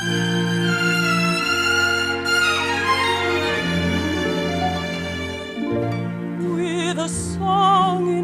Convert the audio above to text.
With a song